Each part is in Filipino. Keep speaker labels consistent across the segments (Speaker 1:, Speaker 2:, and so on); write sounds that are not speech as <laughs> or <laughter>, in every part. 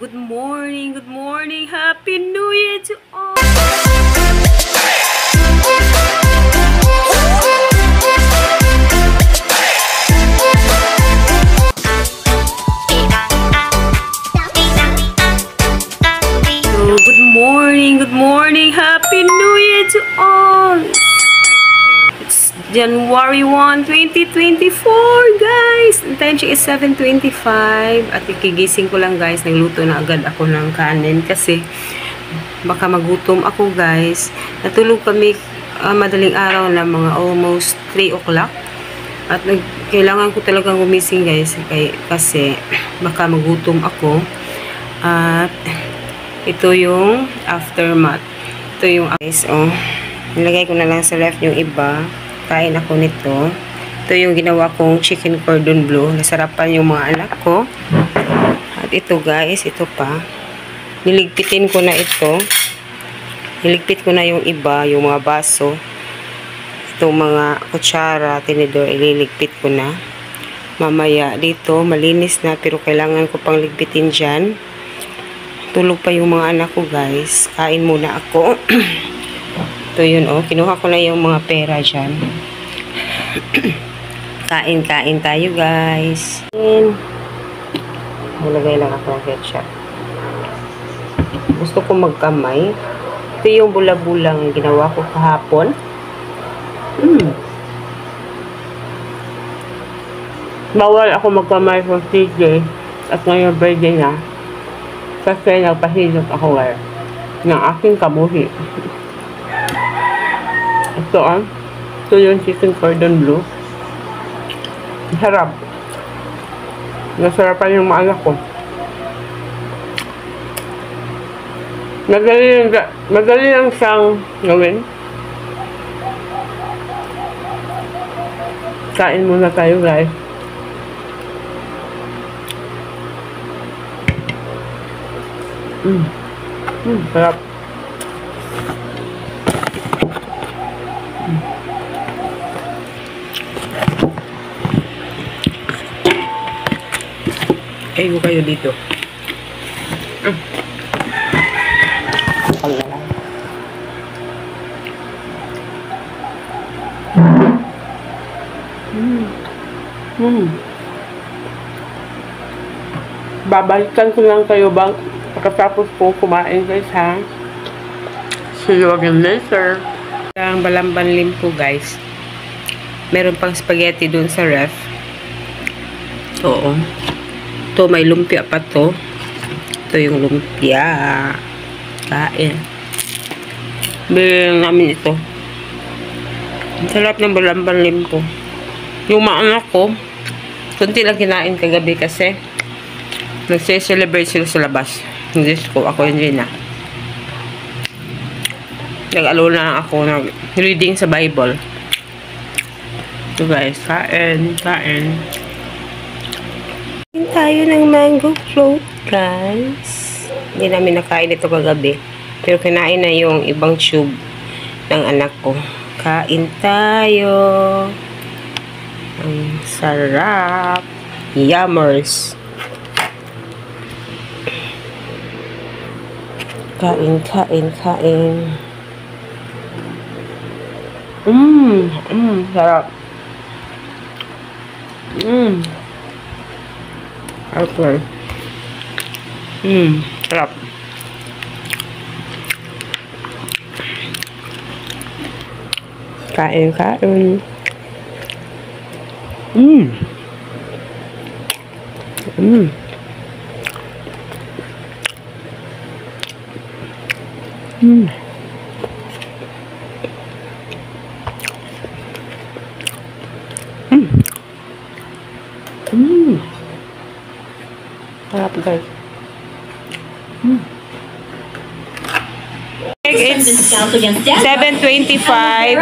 Speaker 1: good morning, good morning. Happy New Year to all. January 1, 2024, guys. Ang is 7.25. At ikigising ko lang, guys. Nagluto na agad ako ng kanin kasi baka magutom ako, guys. Natulog kami ah, madaling araw na mga almost 3 o'clock. At nag, kailangan ko talagang gumising, guys. Kay, kasi baka magutom ako. At ito yung aftermath. Ito yung guys, oh. Nilagay ko na lang sa left yung iba. Kain ako nito. Ito yung ginawa kong chicken cordon bleu. Nasarapan yung mga anak ko. At ito guys, ito pa. Niligpitin ko na ito. Niligpit ko na yung iba, yung mga baso. Itong mga kutsara, tinidor, ililigpit ko na. Mamaya dito, malinis na pero kailangan ko pang ligpitin dyan. Tulog pa yung mga anak ko guys. Kain muna ako. <clears throat> Ito yun oh. Kinuha ko na yung mga pera dyan. <clears throat> kain, kain tayo guys. And, Nalagay lang ako ng ketchup. Gusto ko magkamay. Ito yung bula-bulang ginawa ko kahapon. Mm. Bawal ako magkamay from CJ at ngayon birthday na kasi nagpahilot ako ngayon ng aking kamuhi. <laughs> Ito ah. Ito yung chicken cordon bleu. Sarap. Nasarapan yung mga anak ko. Madali lang, madali lang siyang gawin. Kain muna tayo guys. Mm. Mm, sarap. Kayo kayo dito. Mm. Paglalay. Mm. Mm. Babalikan ko lang kayo bang pagkatapos po kumain guys ha. See you again later. Ang balamban limpo guys. Meron pang spaghetti dun sa ref. Oo. To may lumpia pa to. Ito yung lumpia. Kain. Bilang namin ito. Sarap ng balamban limpo. Yung mga anak ko, kunti lang kinain kagabi kasi nagse-celebrate sila sa labas. Hindi ko, ako hindi na. Nag-alo na ako ng reading sa Bible. So guys, kain, kain. Kain tayo ng mango float, guys. Hindi namin nakain ito kagabi. Pero kinain na yung ibang tube ng anak ko. Kain tayo. Ang sarap. Yummers. Kain, kain, kain. Mmm, mmm, sarap. Mmm. Okay. Mmm, sarap. Kain, kain. Mmm. Mmm. Mmm. 7.25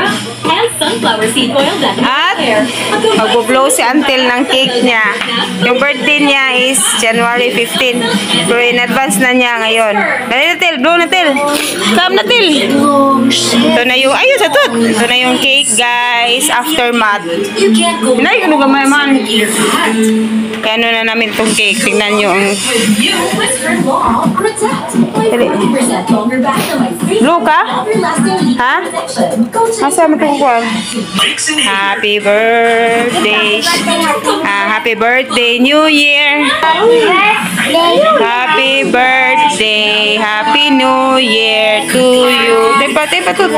Speaker 2: and sunflower seed oil that
Speaker 1: At
Speaker 2: hair.
Speaker 1: Magbo-blow si Antil ng cake niya. Yung birthday niya is January 15. Pero in advance na niya ngayon. Dali na, Til. Blow na, Til. Come na, Til. Ito na yung, ayun, sa tut. Ito na yung cake, guys. Aftermath.
Speaker 2: You can't go
Speaker 1: Nay, ano man.
Speaker 2: Eat your hat.
Speaker 1: Kaya ano na namin itong cake. Tingnan nyo. ang-
Speaker 2: You whisper law.
Speaker 1: Dali.
Speaker 2: 40% longer battery life.
Speaker 1: Blue ka?
Speaker 2: Longer-lasting
Speaker 1: Ha? Asa mo itong kuwan? Happy birthday. Ah, happy birthday, New Year. Happy birthday, Happy New Year to you. Tipa, tipa, tut.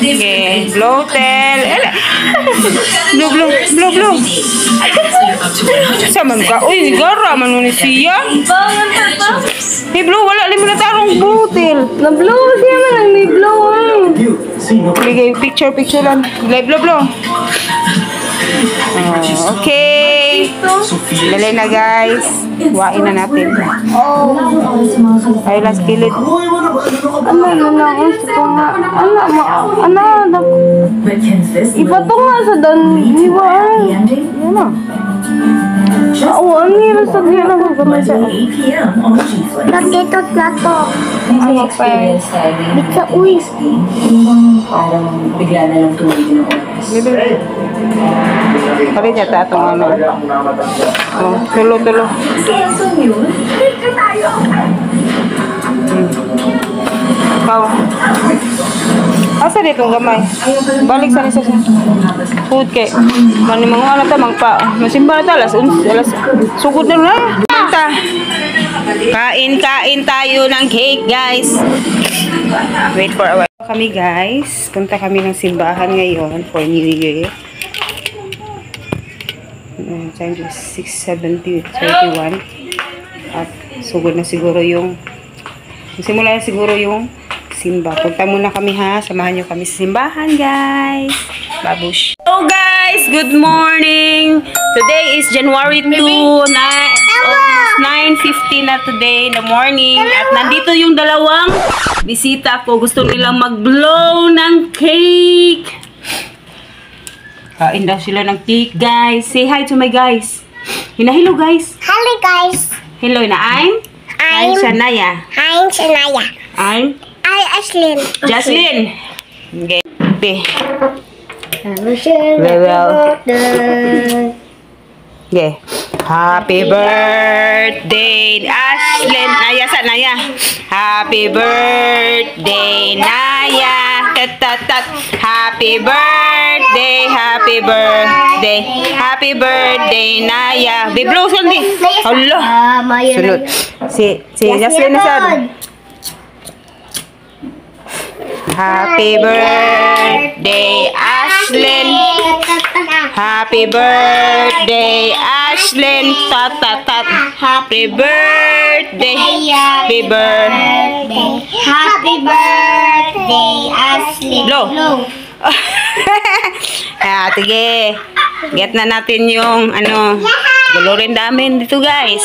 Speaker 1: Okay, blow tell. Ala. <laughs> Blue, blue, blue, blue. Sa man ka? Uy, gara man ni siya. Hey, blue, wala limo na tarong blue tell.
Speaker 3: Na-blow siya man ang blow ang.
Speaker 1: Bigay picture, picture lang. Live, blow. Oh, okay. Dali na guys. Wain na natin. Ay, last kilid.
Speaker 3: Ano na sa nga. Ano ma ano da. Iba to nga sa dan di ba? Yan na. Oo, ang hirap sa kanya na gamay sa.
Speaker 4: Nandito plato.
Speaker 3: Ano pa eh.
Speaker 4: Bitsa uy.
Speaker 2: Parang bigla na lang tumigil ng oras.
Speaker 1: Pari niya ta itong ano. Oh, tulo, tulo.
Speaker 2: Saan yun?
Speaker 1: Ikaw. Asa dito ang gamay? Balik sa nisa. Food kay. Mani mga ano ta magpa. Masimba na ta alas alas sugod na na. Ta. Kain kain tayo ng cake, guys. Wait for a while. Kami guys, punta kami ng simbahan ngayon for New Year. Mm, Time is 6.70, 31. At sugod na siguro yung Simula na siguro yung simba. Punta muna kami ha. Samahan nyo kami sa simbahan, guys. Babush. Hello, guys. Good morning. Today is January 2. Na, almost 9.50 na today in the morning. At nandito yung dalawang bisita ko. Gusto nilang mag-blow ng cake. Kain daw sila ng cake, guys. Say hi to my guys. Hinahilo, guys.
Speaker 4: Hello guys.
Speaker 1: Hello na. I'm? I'm Shania.
Speaker 4: I'm Shania.
Speaker 1: I'm
Speaker 4: I Ashlyn.
Speaker 1: Jocelyn. Okay. Okay. Well.
Speaker 4: birthday.
Speaker 1: Okay. Happy birthday, Ashlyn. Naya, sa Naya. Happy birthday, Naya. Tat, tat, tat. Happy birthday, happy birthday. Happy birthday, Naya. Biblo, sandi. Hala.
Speaker 4: Ah, Maya.
Speaker 1: Sunod. Si, si Jocelyn na sad. Happy birthday, Ashlyn. Happy birthday, Ashlyn. Tat, tat, tat. Happy birthday. Happy birthday.
Speaker 4: Happy birthday, Ashlyn.
Speaker 1: Blow. <laughs> ah, sige. Get na natin yung ano. Gulo rin namin dito guys.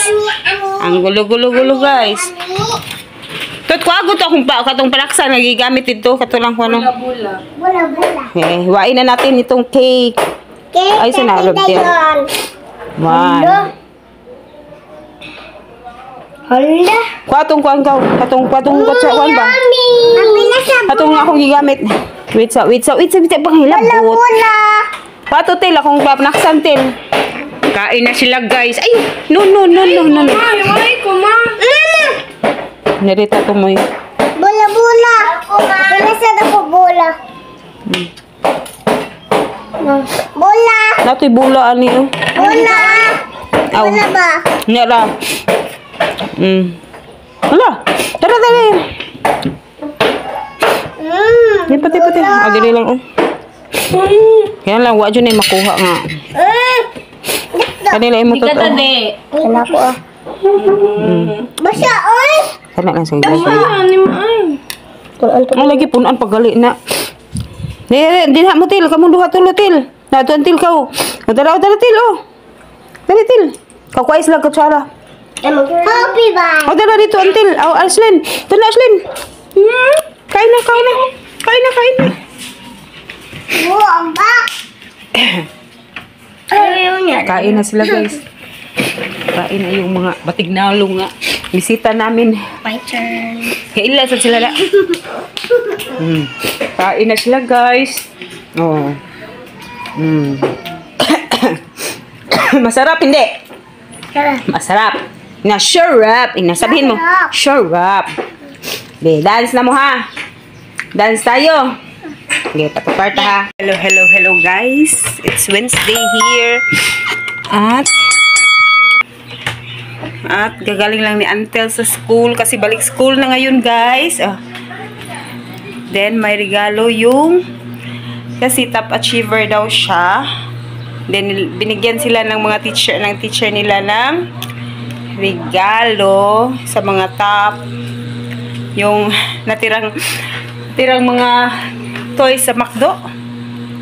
Speaker 1: Ang gulo-gulo-gulo guys. Tot ko agot akong pa katong palaksa nagigamit dito katulang ko ano.
Speaker 3: Bula.
Speaker 4: Bula bula.
Speaker 1: Eh, wain na natin itong cake.
Speaker 4: Okay,
Speaker 1: Ay, sinalog din. One.
Speaker 4: Hala.
Speaker 1: Kwatong kuan ka, katong kwatong kutsa kuan ba? Katong nga akong gigamit. Wait sa, wait sa, wait sa, wait sa, panghilabot. Pato til akong papnaksan til. Kain na sila guys. Ay, no, no, no, no, no. no.
Speaker 3: Ay, wala ko
Speaker 1: Narita to mo
Speaker 4: Bula bula. Bula sa ako bula. Bula.
Speaker 1: Natoy bula ani oh.
Speaker 4: Bula.
Speaker 1: Aw.
Speaker 4: Bula ba?
Speaker 1: Nera. Mm. Hala. Tara, tara.
Speaker 4: Mm.
Speaker 1: Pati. Ah, dili lang oh. Kaya lang, wa dyan ay makuha nga.
Speaker 4: Mm.
Speaker 1: Kanila ay mo to.
Speaker 4: Wala ko ah. Basta oy.
Speaker 1: Kana lang sa gilid.
Speaker 3: Ano mo ay.
Speaker 1: Ang lagi punan pagali na. Di, di na mo til, kamu duha tulo til. Na tuan til kau. O tara, o tara til oh. Dali til. Kau kuais lang kutsara.
Speaker 4: Happy ba?
Speaker 1: O tara dito antil. Aw, na Ashlyn. Hmm. Kain na, kain na. Kain na, kain na.
Speaker 4: Buang ba? Ayaw niya.
Speaker 1: Kain na sila guys. Kain na yung mga batignalo nga. Bisita namin.
Speaker 4: My turn.
Speaker 1: Kaila sa sila na. Hmm. Kain na sila guys. Oh. Hmm. <coughs> Masarap hindi? Masarap. Na, sure up. Ina, sabihin mo. Sure up. Be, dance na mo ha. Dance tayo. Okay, patuparta ha. Hello, hello, hello guys. It's Wednesday here. At at gagaling lang ni Antel sa school kasi balik school na ngayon guys. Ah. Then may regalo yung kasi top achiever daw siya. Then binigyan sila ng mga teacher ng teacher nila ng regalo sa mga top yung natirang tirang mga toys sa McDo.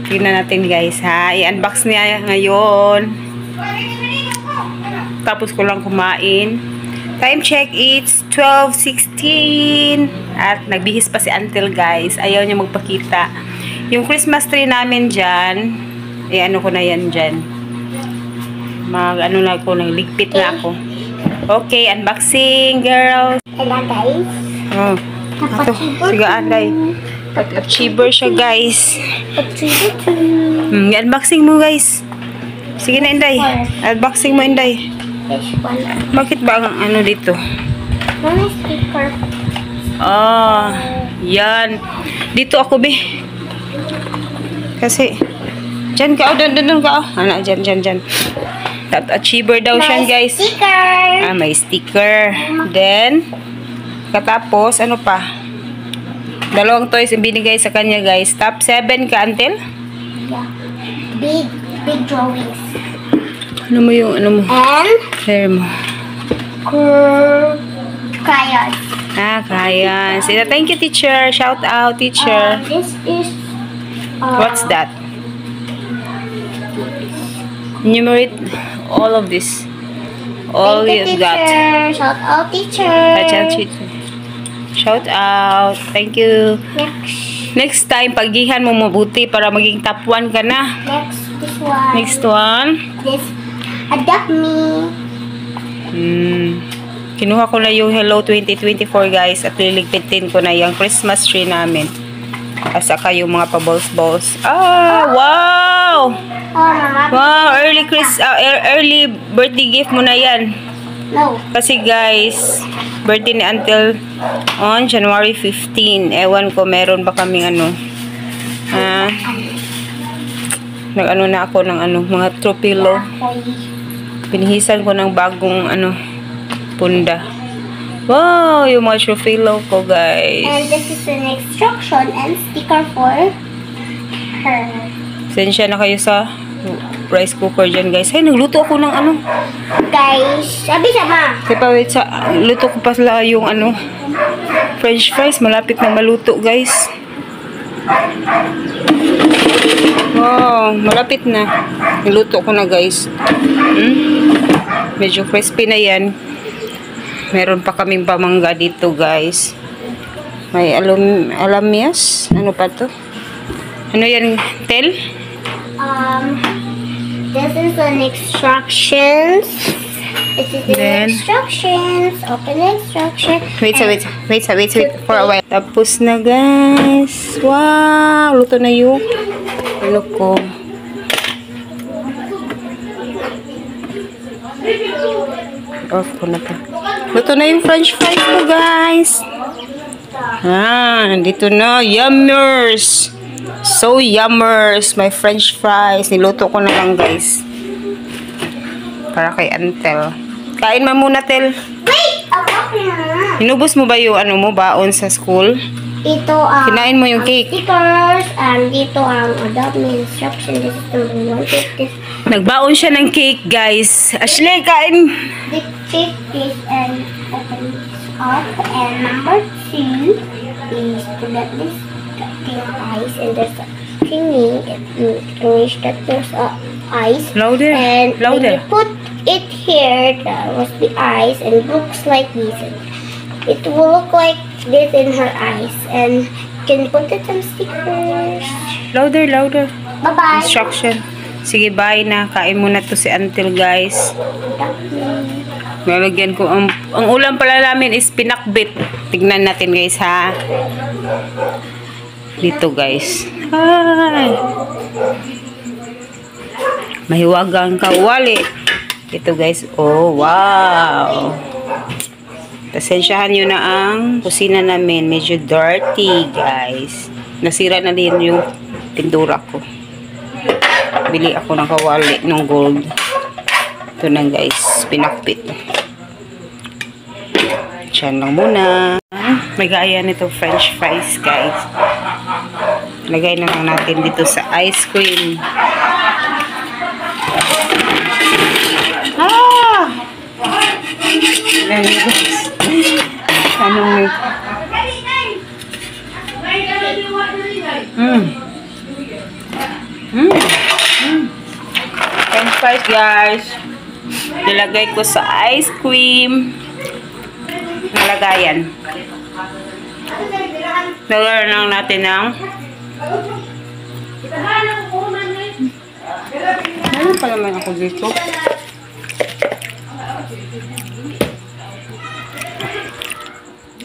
Speaker 1: Tingnan natin guys ha. I-unbox niya ngayon. Tapos ko lang kumain. Time check, it's 12.16. At nagbihis pa si Until guys. Ayaw niya magpakita. Yung Christmas tree namin dyan, eh ano ko na yan dyan. Mag ano na ako, nagligpit na ako. Okay, unboxing girls.
Speaker 4: Hello guys.
Speaker 1: Oh. Ito, sige anday. Achiever siya guys. Hmm, unboxing mo guys. Sige na Inday. Unboxing mo Inday. Bakit ba ang ano dito?
Speaker 4: Mami sticker.
Speaker 1: Ah, yan. Dito ako, be. Kasi, dyan ka, oh, dun, dun, dun ka, oh. Ano, dyan, dyan, dyan. That achiever daw siya, guys.
Speaker 4: Sticker.
Speaker 1: Ah, may sticker. Then, katapos, ano pa? Dalawang toys yung binigay sa kanya, guys. Top 7 ka, Antel?
Speaker 4: Yeah. Big, big drawings.
Speaker 1: Ano mo yung, ano mo?
Speaker 4: And
Speaker 1: Hair mo.
Speaker 4: cr- crayons.
Speaker 1: Ah, kaya. Sina, thank you, teacher. Shout out, teacher.
Speaker 4: Uh, this is uh,
Speaker 1: What's that? Enumerate all of this. All
Speaker 4: Thank you,
Speaker 1: got.
Speaker 4: teacher. Shout out, teacher.
Speaker 1: Shout, teacher. Shout out. Thank you.
Speaker 4: Next,
Speaker 1: Next time, pagihan mo mabuti para maging top 1 ka na.
Speaker 4: next, this one.
Speaker 1: Next one.
Speaker 4: This, adopt me.
Speaker 1: Hmm. Kinuha ko na yung Hello 2024 guys at liligpitin ko na yung Christmas tree namin. At saka yung mga pa-balls-balls. Ah, wow!
Speaker 4: Oh, mama.
Speaker 1: Wow, early Chris, ear- early birthday gift mo na yan.
Speaker 4: No.
Speaker 1: Kasi guys, birthday ni Until on January 15. Ewan ko, meron ba kaming ano. Ah, nag-ano na ako ng ano, mga tropilo. Pinihisan ko ng bagong ano, punda. Wow, yung mga tropilo ko
Speaker 4: And
Speaker 1: guys.
Speaker 4: this is an instruction and sticker for her.
Speaker 1: Sensya na kayo sa rice cooker dyan guys. Ay, nagluto ako ng ano.
Speaker 4: Guys, sabi siya ma.
Speaker 1: Kaya pa wait sa, luto ko pala yung ano, french fries. Malapit na maluto guys. Wow, malapit na. Niluto ko na guys. Hmm? Medyo crispy na yan. Meron pa kaming pamangga dito guys. May alum, alamias. Ano pa to? Ano yan? Tel?
Speaker 4: Um, this is an instructions. This is the
Speaker 1: Then-
Speaker 4: instructions. Open the instruction.
Speaker 1: Wait, sa wait, wait, wait, sa wait, for a while. Tapos na, guys. Wow! Luto na yung ano ko. Off ko na to. Luto na yung french fries ko, guys. Ah, nandito na. Yummers! So yummers! My french fries. Niluto ko na lang, guys. Para kay Antel. Kain ma muna, Tel.
Speaker 4: Wait! Open na.
Speaker 1: Inubos mo ba yung ano mo, baon sa school?
Speaker 4: Ito ang
Speaker 1: Kinain mo yung
Speaker 4: ang
Speaker 1: cake.
Speaker 4: stickers. And dito ang adopt me instruction. This is number one. Take this.
Speaker 1: Nagbaon siya ng cake, guys. Ashley, kain.
Speaker 4: This take this and open this up. And number two is to get this thing ice and there's a thingy. It reach that there's a ice.
Speaker 1: Louder.
Speaker 4: And when
Speaker 1: Louder.
Speaker 4: you put it here, that was the eyes, and looks like this. It will look like this in her eyes, and you can put it some stickers.
Speaker 1: Louder, louder.
Speaker 4: Bye bye.
Speaker 1: Instruction. Sige, bye na. Kain muna to si Until, guys. Lalagyan ko. Ang, ang ulam pala namin is pinakbit. Tignan natin, guys, ha? Dito, guys. Ay. Mahiwagang kawali. Ito, guys. Oh, wow. Pasensyahan nyo na ang kusina namin. Medyo dirty, guys. Nasira na din yung pintura ko. Bili ako ng kawali ng gold. Ito na, guys. Pinakpit. Diyan lang muna. May gaya nito french fries, guys. Lagay na lang natin dito sa ice cream. Ah! Ayan, guys. Anong... Mm. Mm. Mm. French fries, guys. Nilagay ko sa ice cream. Nalagayan. Nalagyan lang natin ng... Meron pa naman ako dito.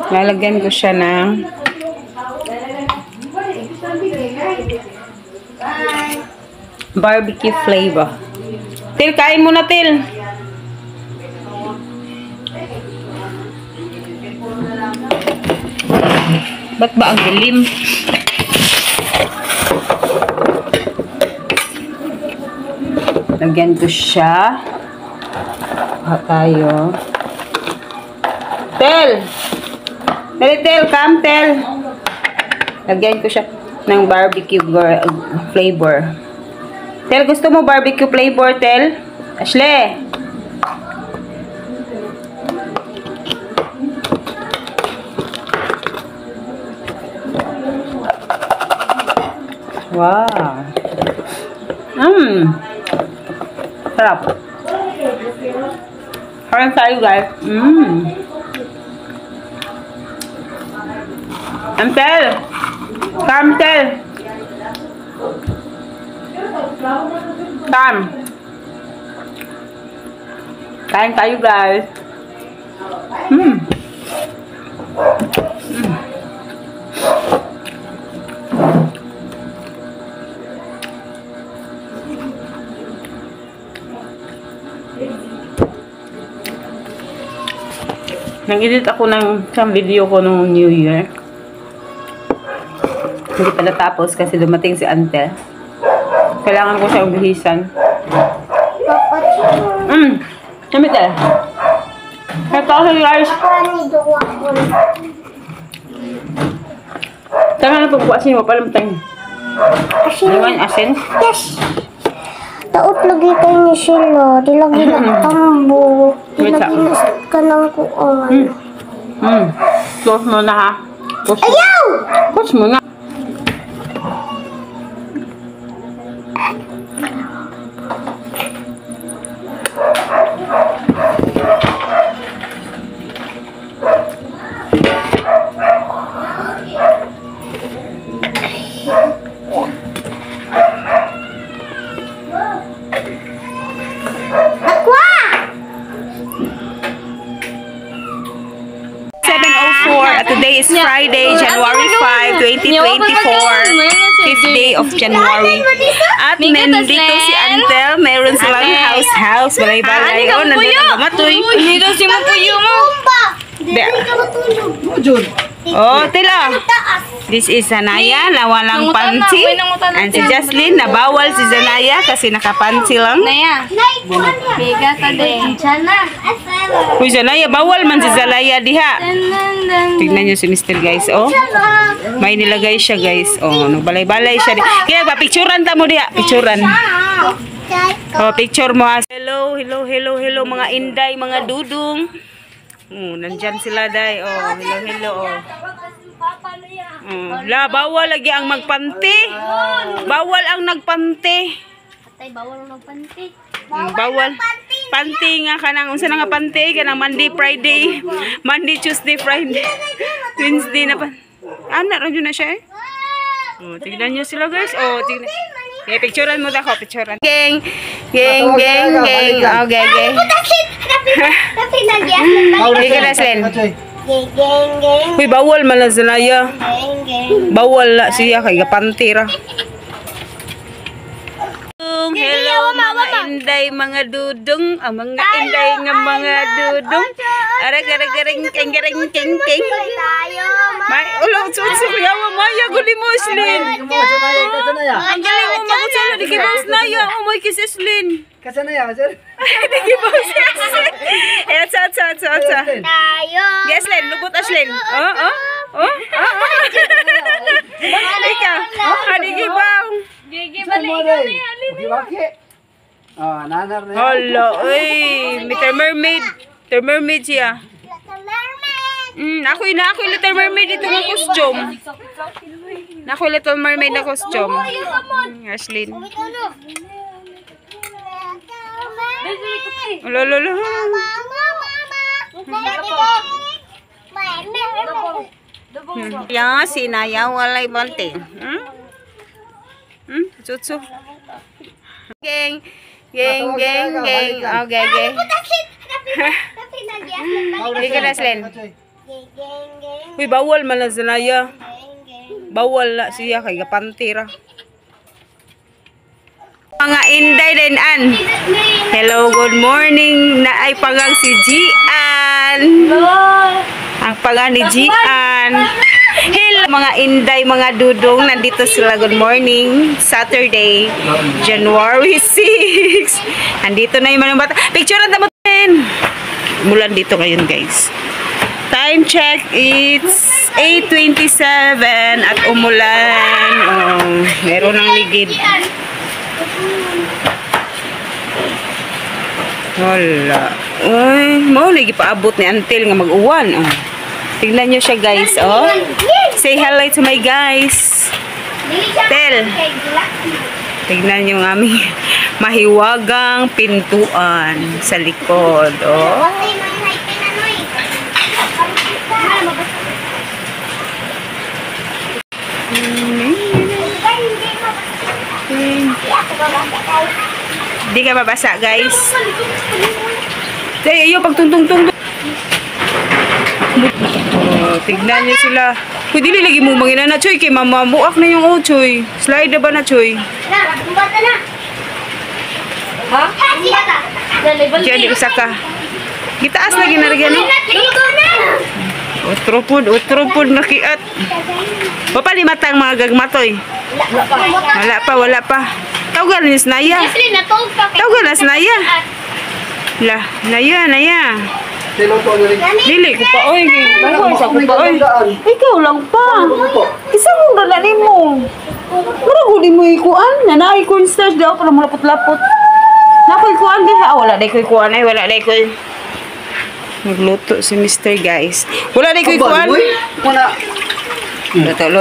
Speaker 1: Lalagyan ko siya ng barbecue flavor. Til, kain mo na, Til. Ba't ba ang dilim? Lagyan ko siya. Ha tayo. Tel! Dali, Tel. Come, Tel. Lagyan ko siya ng barbecue flavor. Tel, gusto mo barbecue flavor, Tel? Ashley! Wow! Mmm! Sarap. Parang tayo, guys. Mmm! Antel! Come, Tel! Come! Kain tayo, guys. Hmm. Nag-edit ako ng isang video ko nung New Year. Hindi pa natapos kasi dumating si Ante. Kailangan ko siya ubihisan.
Speaker 4: Papa,
Speaker 1: Mm. Kami tayo. Ito ako guys. Tama na pagbuasin mo pala matang.
Speaker 4: Asin.
Speaker 1: Naman asin.
Speaker 4: Yes. Taot lagi kayo ni Sheila. Di lagi na tambo. Di
Speaker 1: Wait
Speaker 4: lagi na ka ng kuon.
Speaker 1: Mm. Close mo na ha. Close.
Speaker 4: Ayaw!
Speaker 1: Close mo na. Today is Friday, January 5, 2024. Fifth day of January. At nandito si Antel, meron silang house-house. Balay-balay. Oh, nandito ang gamatoy.
Speaker 3: Dito si mo puyo mo.
Speaker 4: Tumba! Di
Speaker 1: Di-
Speaker 4: ka matulog.
Speaker 1: Oh, tila.
Speaker 4: Taas.
Speaker 1: This is Zanaya na walang panty. And si
Speaker 3: siya.
Speaker 1: Jocelyn na bawal si Zanaya kasi nakapanty lang.
Speaker 3: Naya. Biga ka din.
Speaker 1: Uy, Zanaya, bawal man si Zanaya diha. Tignan niyo si Mr. guys, oh. May nilagay siya, guys. Oh, nagbalay-balay siya. di- Kaya ba, picturean ta mo diha. Picturean. Oh, picture mo. ah. Hello, hello, hello, hello, mga inday, mga dudong. Oh, nandyan sila, day. Oh, hello, hello, oh. Oh, la, bawal lagi ang magpanti. Bawal ang nagpanti.
Speaker 4: Tay, bawal ng panty.
Speaker 1: Mm, bawal. Panty nga ka nang unsa na nga panty ka nang Monday, Friday, Monday, Tuesday, Friday, Wednesday na pa. Ana ra na siya eh. Oh, tignan niyo sila guys. Oh, tignan. Okay, picturean mo dako, picturean. Geng, geng, geng, geng. Oh, geng, geng.
Speaker 4: Tapi lagi
Speaker 1: Hindi ka na.
Speaker 4: Geng, geng, geng,
Speaker 1: Uy, bawal man na. Bawal na siya kay ra. Dudong. Hello mga inday mga dudong. Ang mga inday nga mga dudong. Arag arag arag keng keng keng keng.
Speaker 4: Tayo.
Speaker 1: May ulo so so yawa maya guli mo Slin. Ang galing mo makutsalo di kibaus na ya. Oh my kiss Slin.
Speaker 5: Kasana ya, sir? <laughs>
Speaker 1: Di kibaus. Eh sa sa sa sa.
Speaker 4: Tayo.
Speaker 1: Yes, Len. Lubot as Len. Oh, oh. Oh, oh, oh. Ikaw. Ani gibaw.
Speaker 5: Baki-baki. Oh, nanar na yan.
Speaker 1: Hala, uy. Little Mermaid. Little Mermaid siya. Mm, ako yun, ako yung Little Mermaid ito ng costume. Ako yung Little Mermaid na costume. Mm, Ashlyn. Ulo, ulo, ulo. Hmm. Ya, sinaya walay banting. Hmm? Hmm? Tsutsu. Geng. Geng, geng, geng. Oh, geng, geng. Hindi ka na, Slen. Uy, bawal man na sinaya. Bawal na siya kay kapantira. Mga inday din an. Hello, good morning. Na ay pangang si Gian. Ang pangang ni Gian. Hello mga inday, mga dudong. Nandito sila. Good morning. Saturday, January <laughs> 6. Nandito na yung mga bata. Picture na natin. Mulan dito ngayon guys. Time check, it's 8.27 at umulan. Oh, meron ng ligid. Wala. Uy, mo lagi paabot ni Antel nga mag-uwan. Oh. Tingnan nyo siya guys, oh. Say hello to my guys. Tel. Tignan nyo ang aming <laughs> mahiwagang pintuan sa likod, oh. Hindi ka babasa, guys. Hey, ayo, pagtungtong-tung. Oh, tignan niyo sila. Uy, dili lagi mo mangina na, Choy. Kay mama, buak na yung oh, Choy. Slide na ba na, Choy?
Speaker 4: Ha?
Speaker 1: Diyan, di ka. Gitaas lagi na rin ni. Utro pud, utro pud nakiat. Papa lima tang mga gagmatoy. Wala pa, wala pa. Tawgan ni Snaya. Tawgan na Snaya. La, naya, naya. Dili ko pa oy, bago sa ko pa oy. Ikaw lang pa. Isa mo dala nimo. Mura gudi mo ikuan, nanay ko stars daw para malapot-lapot. Nakoy kuan di ha, wala dai koy kuan ay wala dai koy. Nagluto si Mr. guys. Wala dai koy kuan.
Speaker 5: Uy, Wala.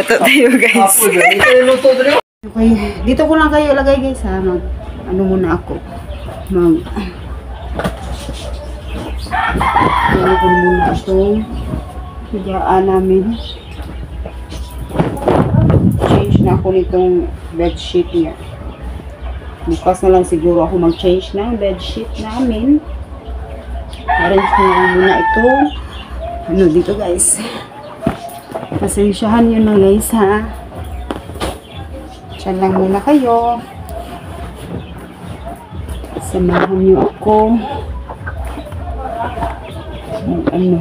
Speaker 1: Tayo guys.
Speaker 5: Ganito yung luto na rin.
Speaker 1: Okay, dito ko lang kayo lagay guys ha. Mag, ano muna ako. Mag, ano ko muna itong higaan namin. Change na ako nitong bedsheet niya. Bukas na lang siguro ako mag-change ng bedsheet namin. Arrange ko lang muna ito. Ano dito guys. Pasensyahan nyo na guys ha. Diyan lang muna kayo. Samahan niyo ako. Ano.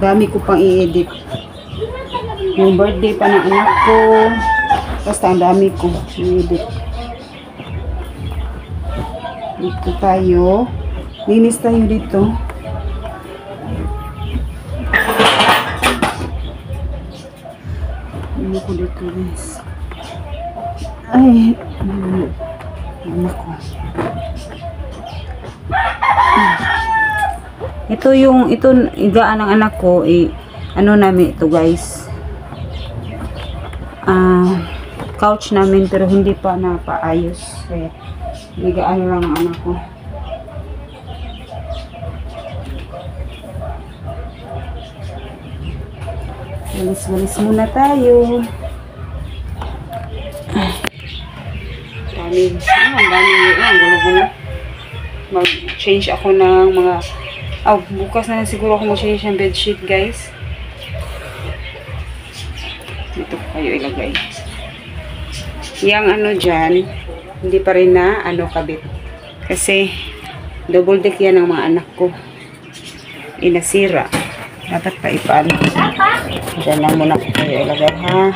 Speaker 1: Dami ko pang i-edit. Yung birthday pa ng anak ko. Basta ang dami ko i-edit. Dito tayo. Linis tayo dito. Ano ko dito guys? Ay, ano, ko. Ito yung, ito, igaan ng anak ko, eh, ano namin ito guys. Ah, couch namin pero hindi pa napaayos. Kaya, igaan lang ang anak ko. Walis-walis muna tayo. Dami. Ah, ang dami. Ah, ang gulo-gulo. Mag-change ako ng mga... Ah, bukas na lang siguro ako mag-change ng bedsheet, guys. Dito kayo ilagay. Yang ano dyan, hindi pa rin na ano kabit. Kasi double deck yan ng mga anak ko. Inasira. Dapat pa ipaano. Diyan lang muna ko kayo ilagay ha.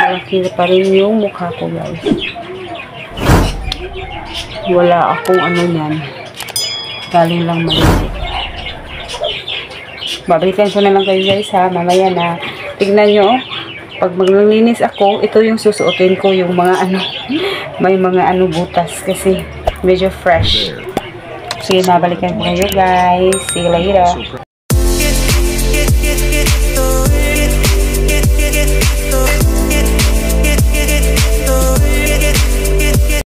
Speaker 1: Malaki pa rin yung mukha ko guys. Wala akong ano yan. Galing lang maliit. Babalikan ko na lang kayo guys ha. Mamaya na. Tignan nyo. oh. Pag maglilinis ako, ito yung susuotin ko. Yung mga ano. <laughs> May mga ano butas. Kasi medyo fresh. Sige, mabalikan ko kayo guys. See you later.